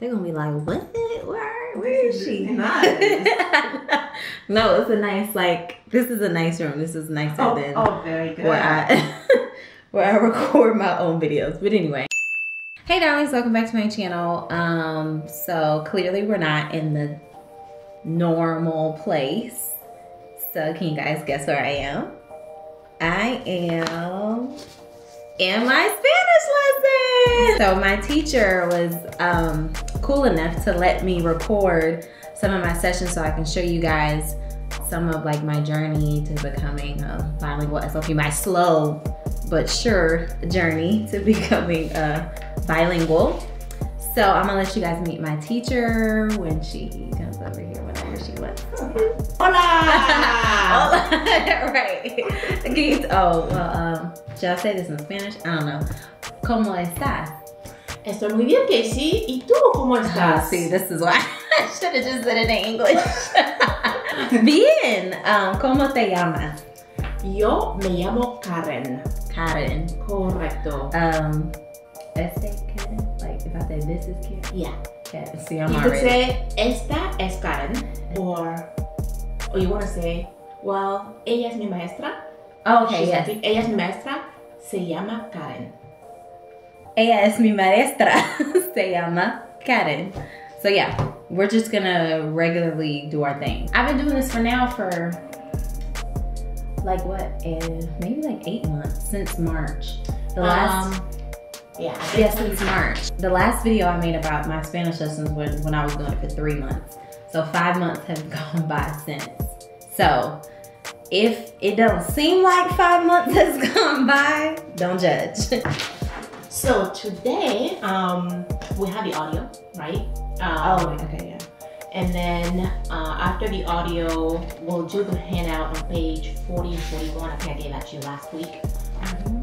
They're gonna be like, what? Where, where is she? Nice. no, it's a nice like. This is a nice room. This is nicer Oh, than oh, very good. where I where I record my own videos. But anyway. Hey darlings, welcome back to my channel. Um, so clearly we're not in the normal place. So can you guys guess where I am? I am in my Spanish lesson. So my teacher was um, cool enough to let me record some of my sessions so I can show you guys some of like my journey to becoming a bilingual SLP, my slow but sure journey to becoming a bilingual. So I'm gonna let you guys meet my teacher when she comes over here, whenever she wants. Hola. right. Oh, well, um, should I say this in Spanish? I don't know. ¿Cómo estás? Estoy muy bien, Casey. ¿Y tú cómo Ah, estás? see, this is why I should have just said it in English. Bien. Um, ¿Cómo te llamas? Yo me llamo Karen. Karen. Correcto. Um, este Karen? Like, I say this is Karen? Yeah. Karen. See, I'm You could say, esta es Karen. Or, or you want to say, well, ella es mi maestra. Oh, okay, She's yes. a- Ella es mi maestra. Se llama Karen. Ella es mi maestra. Se llama Karen. So yeah, we're just gonna regularly do our thing. I've been doing this for now for like what, uh, maybe like eight months since March. The last, Um, yeah. Think since March. The last video I made about my Spanish lessons when when I was doing it for three months. So five months have gone by since. So if it don't seem like five months has gone by, don't judge. So today, um, we have the audio, right? oh, Um, okay, yeah. And then uh, after the audio, we'll do the handout on page 40 and 41. I think I gave that to you last week.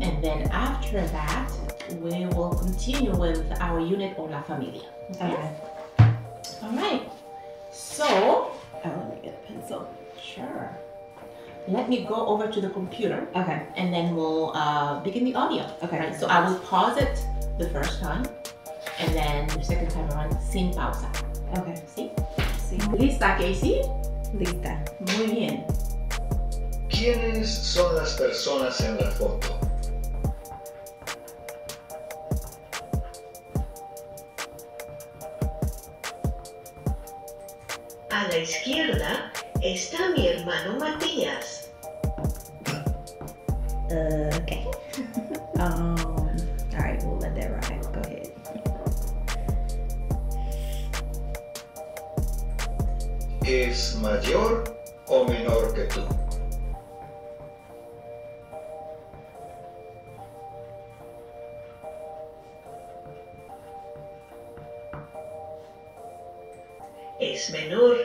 And then after that, we will continue with our unit on La Familia. Okay. All right. So, Oh, let me get a pencil. sure. Let me go over to the computer Okay. and then we'll uh, begin the audio. Okay. Right? So I will pause it the first time and then the second time around, sin pausa. Okay. ¿Sí? Sí. ¿Lista, Casey? Lista. Muy bien. ¿Quiénes son las personas en la foto? A la izquierda está mi hermano Matías. Uh, okay. um. All right. We'll let that ride. Go ahead. ¿Es mayor o menor que tú? Es menor.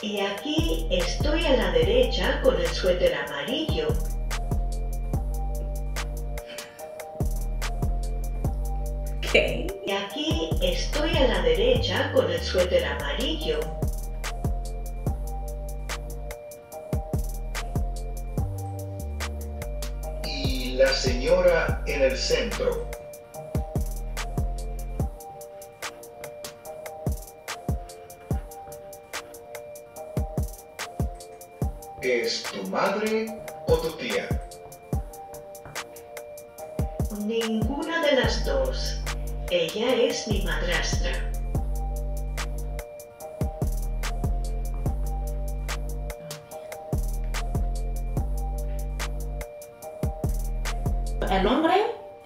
Y aquí estoy a la derecha con el suéter amarillo. Okay. Y aquí estoy a la derecha con el suéter amarillo. ¿Y la señora en el centro? ¿Es tu madre o tu tía? Ninguna de las dos. Ella es mi madrastra. El hombre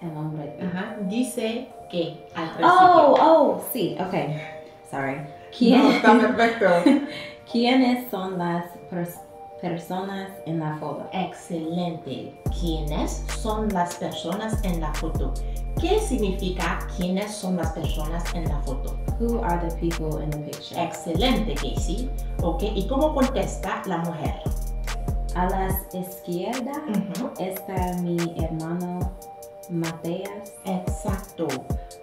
El hombre. ajá, dice que al principio. Oh, oh, sí. Okay. Sorry. No, está perfecto. ¿Quiénes son las pers- personas en la foto? Excelente. ¿Quiénes son las personas en la foto? ¿Qué significa quiénes son las personas en la foto? Who are the people in the picture? Excelente, Casey. Ok, ¿y cómo contesta la mujer? A las izquierdas Ujú, está mi hermano Mateas. Exacto.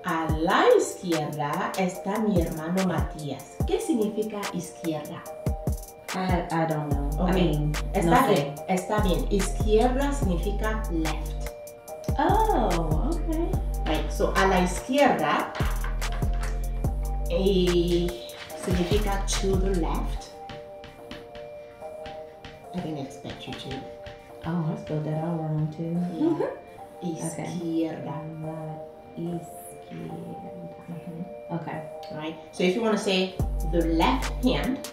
A la izquierda está mi hermano Matías. ¿Qué significa izquierda? I, I don't know. Ok. I mean, Está no sé. bien, está bien. Izquierda significa left. Oh, okay. Right, so a la izquierda eh, significa to the left. I didn't expect you to. Oh, I spelled that all wrong too. Yeah. Okay. Izquierda. La izquierda. Okay. Right? So if you want to say the left hand,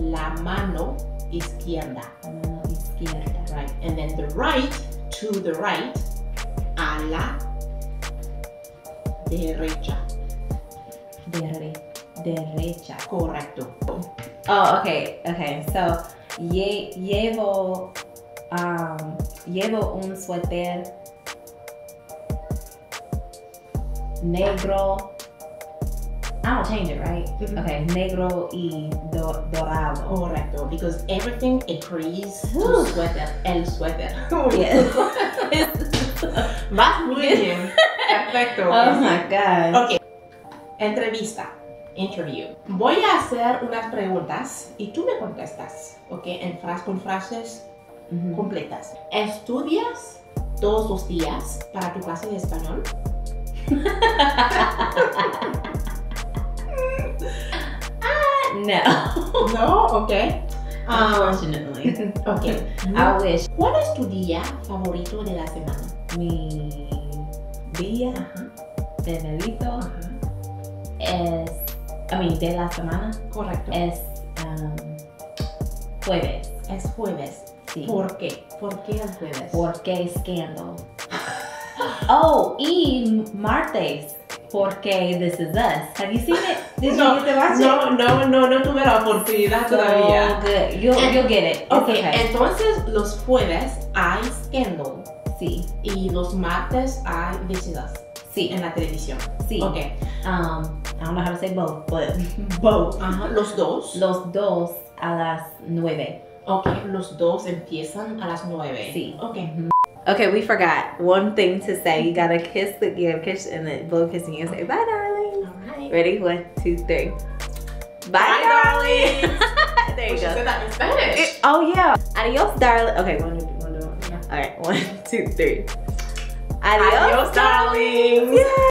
la mano izquierda. Mano izquierda. Right? And then the right, to the right, a la derecha. Dere, derecha. Correcto. Oh, okay, okay. So, lle- llevo, um, llevo un suéter negro. I don't change it, right? Mhm. Okay, negro y do- dorado. Correcto. Because everything agrees to suéter. El suéter. Yes. Vas muy bien. Perfecto. oh my god. Ok. Entrevista. Interview. Voy a hacer unas preguntas y tú me contestas, ¿ok? En fras con frases completas. ¿Estudias todos los días para tu clase de español? No. No, ok. Ah, Unfortunately. ok. I wish. ¿Cuál es tu día favorito de la semana? Mi día de delito es, I mean, de la semana Correcto. es um, jueves. Es jueves. Sí. ¿Por qué? ¿Por qué el jueves? Porque scandal. Oh, y martes. Porque this is us. Have you seen it? Did you No, get to watch it? No, no, no, no tuve la oportunidad So todavía. good. You'll, Eh, you'll get it. It's okay. entonces los jueves hay Scandal Sí, y los martes hay This Is Us sí, en la televisión. sí. Ok, Um, I don't know how to say both, but both. Ajá, los dos. los dos a las nueve. Ok, los dos empiezan a las nueve. Sí. Ok. Okay, we forgot one thing to say. You gotta kiss the give kiss and then blow kissing you and say bye, darling. Alright. Ready? One, two, three. Bye, Bye, darling. there you We go. say that in Spanish. Oh yeah. Adios, darling. Okay, one, one, one. Yeah. All right, one, two, three. Adios, darling. Yeah.